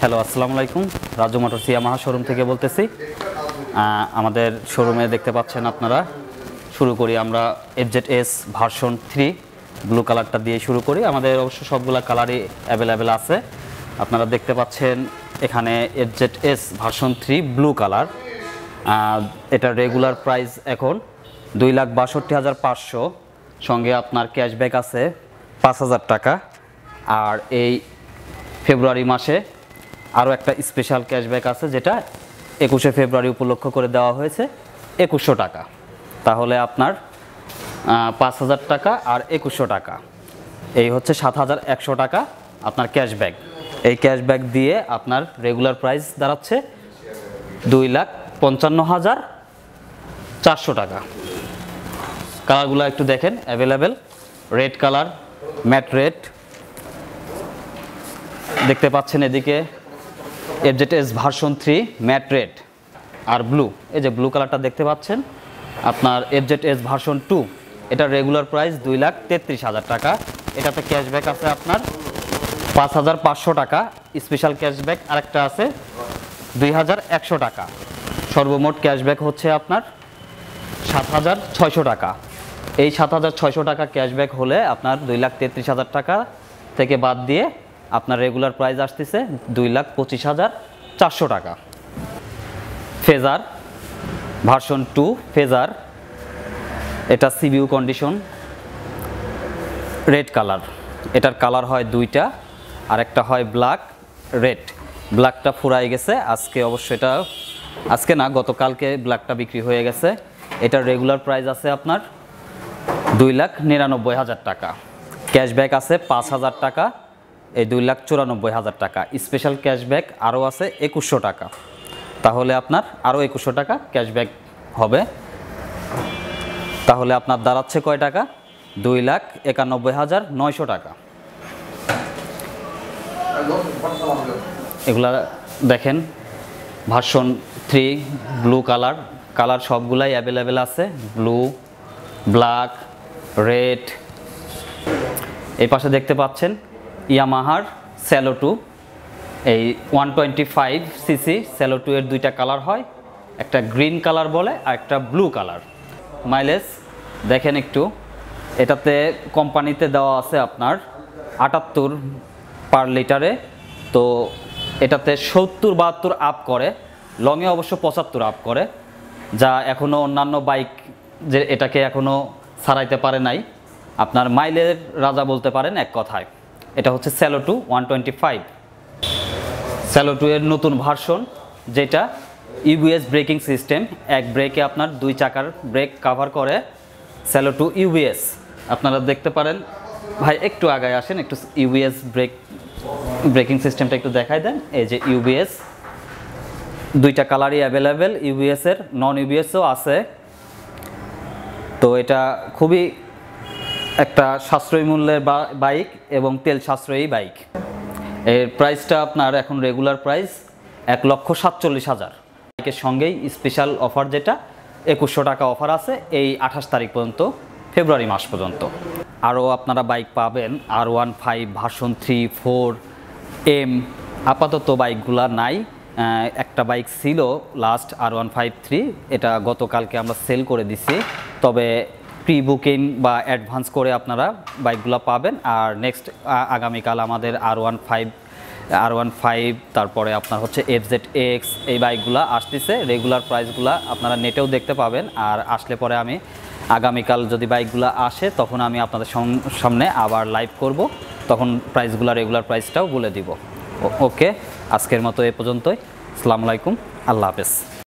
hello, আসসালামু আলাইকুম। Raju motors Yamaha showroom থেকে বলতেছি। আমাদের শোরুমে দেখতে পাচ্ছেন আপনারা। শুরু করি আমরা FZ S version three blue কালারটা দিয়ে শুরু করি। আমাদের অবশ্য সবগুলা কালারই অ্যাভেলেবেল আছে। আপনারা দেখতে পাচ্ছেন এখানে FZ S version three blue colour এটা রেগুলার প্রাইস এখন দুই লাখ বাষট্টি হাজার পাঁচশো। সঙ্গে আপনার ক্যাশব্যাক আছে পাঁচ হাজার টাকা। আর এই ফেব্রুয়ারি মাসে আরও একটা স্পেশাল ক্যাশব্যাক আছে যেটা একুশে ফেব্রুয়ারি উপলক্ষ করে দেওয়া হয়েছে একুশশো টাকা। তাহলে আপনার পাঁচ হাজার টাকা আর একুশশো টাকা। এই হচ্ছে সাত হাজার একশো টাকা আপনার ক্যাশব্যাক এই ক্যাশব্যাক দিয়ে আপনার রেগুলার প্রাইস দাঁড়াচ্ছে দুই লাখ পঞ্চান্ন হাজার চারশো টাকা। কালারগুলো একটু দেখেন available red colour matte red দেখতে পাচ্ছেন এদিকে FZ S version three matte red আর ব্লু এই যে ব্লু কালারটা দেখতে পাচ্ছেন, আপনার এফজেড এস ভার্সন টু এটা রেগুলার প্রাইস দুই লাখ তেত্রিশ হাজার টাকা। এটাতে ক্যাশব্যাক আছে আপনার পাঁচ হাজার পাঁচশো টাকা। স্পেশাল ক্যাশব্যাক আরেকটা আছে দুই হাজার একশো টাকা। সর্বমোট ক্যাশব্যাক হচ্ছে আপনার সাত হাজার ছয়শো টাকা। এই সাত হাজার ছয়শো টাকা ক্যাশব্যাক হলে আপনার দুই লাখ তেত্রিশ হাজার টাকা থেকে বাদ দিয়ে আপনার রেগুলার প্রাইস আসতেছে দুই লাখ পঁচিশ হাজার চারশো টাকা। ফেজার ভার্সন টু ফেজার এটা সিবিউ কন্ডিশন রেড কালার এটার কালার হয় দুইটা আর একটা হয় ব্ল্যাক রেড ব্ল্যাকটা ফুরাই গেছে, আজকে অবশ্য এটা, আজকে না, গতকালকে ব্ল্যাকটা বিক্রি হয়ে গেছে। এটার রেগুলার প্রাইস আছে আপনার দুই লাখ নিরানব্বই হাজার টাকা। ক্যাশব্যাক আছে পাঁচ হাজার টাকা। এই দুই লাখ চুরানব্বই হাজার টাকা। স্পেশাল ক্যাশব্যাক আরও আছে একুশশো টাকা। তাহলে আপনার আরও একুশশো টাকা ক্যাশব্যাক হবে। তাহলে আপনার দাঁড়াচ্ছে কয় টাকা? দুই লাখ একানব্বই হাজার নয়শো টাকা। এগুলা দেখেন version three blue colour colour সবগুলাই অ্যাভেলেবেল আছে। ব্লু ব্ল্যাক রেড এই পাশে দেখতে পাচ্ছেন ইয়ামাহার স্যালো টু এই one twenty five CC Saluto এর দুইটা কালার হয়। একটা গ্রিন কালার বলে আর একটা ব্লু কালার মাইলেজ দেখেন একটু। এটাতে কোম্পানিতে দেওয়া আছে আপনার আটাত্তর পার লিটারে তো এটাতে সত্তর, বাহাত্তর আপ করে। লংয়ে অবশ্য পঁচাত্তর আপ করে। যা এখনও অন্যান্য বাইক যে এটাকে এখনও ছাড়াইতে পারে নাই। আপনার মাইলের রাজা বলতে পারেন এক কথায়। এটা হচ্ছে Saluto one twenty five Saluto এর নতুন ভার্সন যেটা ইউবিএস ব্রেকিং সিস্টেম এক ব্রেকে আপনার দুই চাকার ব্রেক কাভার করে স্যালো টু ইউবিএস আপনারা দেখতে পারেন, ভাই একটু আগায় আসেন, একটু ইউবিএস ব্রেক ব্রেকিং সিস্টেমটা একটু দেখাই দেন। এই যে ইউবিএস দুইটা কালারই অ্যাভেলেবেল ইউবিএস এর নন ইউবিএসও আছে। তো এটা খুবই একটা সাশ্রয়ী মূল্যের বাইক এবং তেল সাশ্রয়ী বাইক। এর প্রাইসটা আপনার এখন রেগুলার প্রাইস এক লক্ষ সাতচল্লিশ হাজার। বাইকের সঙ্গেই স্পেশাল অফার যেটা, একুশশো টাকা অফার আছে এই আঠাশ তারিখ পর্যন্ত, ফেব্রুয়ারি মাস পর্যন্ত। আরও আপনারা বাইক পাবেন R one five version three four M আপাতত বাইকগুলা নাই। একটা বাইক ছিল last R one five three এটা গতকালকে আমরা সেল করে দিছি। তবে প্রি বুকিং বা অ্যাডভান্স করে আপনারা বাইকগুলো পাবেন। আর নেক্সট আগামীকাল আমাদের R one five R one five তারপরে আপনার হচ্ছে এফ জেড এক্স এই বাইকগুলো আসতেছে। রেগুলার প্রাইসগুলো আপনারা নেটেও দেখতে পাবেন। আর আসলে পরে আমি আগামীকাল যদি বাইকগুলো আসে, তখন আমি আপনাদের সামনে আবার লাইভ করব। তখন প্রাইসগুলো রেগুলার প্রাইসটাও বলে দিব। ওকে আজকের মতো এ পর্যন্তই। আসসালামু আলাইকুম। আল্লাহ হাফেজ।